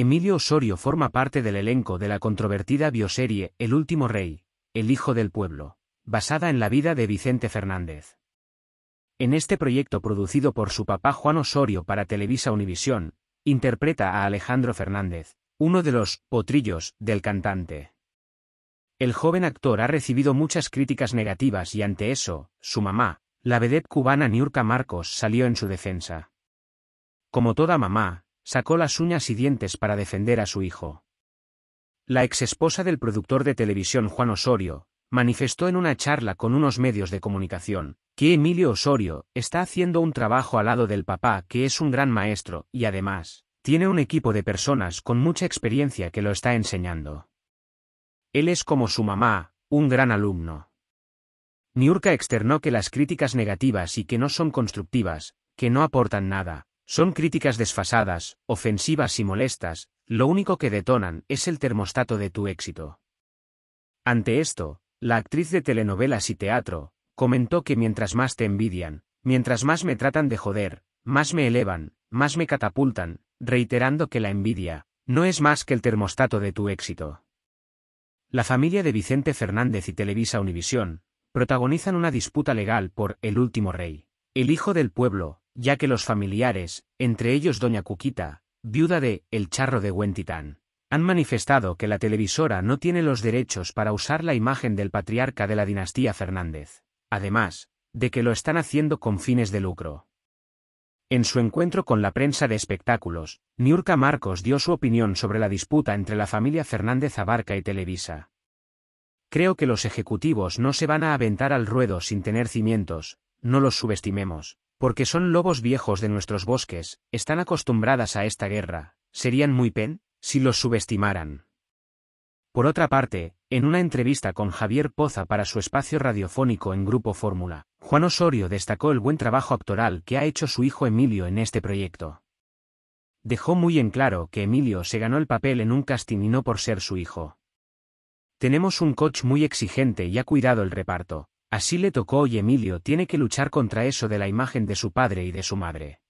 Emilio Osorio forma parte del elenco de la controvertida bioserie El último rey, El hijo del pueblo, basada en la vida de Vicente Fernández. En este proyecto producido por su papá Juan Osorio para Televisa Univisión, interpreta a Alejandro Fernández, uno de los potrillos del cantante. El joven actor ha recibido muchas críticas negativas y ante eso, su mamá, la vedette cubana Niurka Marcos salió en su defensa. Como toda mamá, sacó las uñas y dientes para defender a su hijo. La exesposa del productor de televisión Juan Osorio, manifestó en una charla con unos medios de comunicación, que Emilio Osorio está haciendo un trabajo al lado del papá que es un gran maestro y además, tiene un equipo de personas con mucha experiencia que lo está enseñando. Él es como su mamá, un gran alumno. Niurka externó que las críticas negativas y que no son constructivas, que no aportan nada, son críticas desfasadas, ofensivas y molestas, lo único que detonan es el termostato de tu éxito. Ante esto, la actriz de telenovelas y teatro, comentó que mientras más te envidian, mientras más me tratan de joder, más me elevan, más me catapultan, reiterando que la envidia, no es más que el termostato de tu éxito. La familia de Vicente Fernández y Televisa Univisión protagonizan una disputa legal por El último rey, el hijo del pueblo, ya que los familiares, entre ellos doña Cuquita, viuda de El charro de Huentitán, han manifestado que la televisora no tiene los derechos para usar la imagen del patriarca de la dinastía Fernández, además, de que lo están haciendo con fines de lucro. En su encuentro con la prensa de espectáculos, Niurka Marcos dio su opinión sobre la disputa entre la familia Fernández Abarca y Televisa. Creo que los ejecutivos no se van a aventar al ruedo sin tener cimientos, no los subestimemos, porque son lobos viejos de nuestros bosques, están acostumbradas a esta guerra, serían muy pen, si los subestimaran. Por otra parte, en una entrevista con Javier Poza para su espacio radiofónico en Grupo Fórmula, Juan Osorio destacó el buen trabajo actoral que ha hecho su hijo Emilio en este proyecto. Dejó muy en claro que Emilio se ganó el papel en un casting y no por ser su hijo. Tenemos un coach muy exigente y ha cuidado el reparto, así le tocó y Emilio tiene que luchar contra eso de la imagen de su padre y de su madre.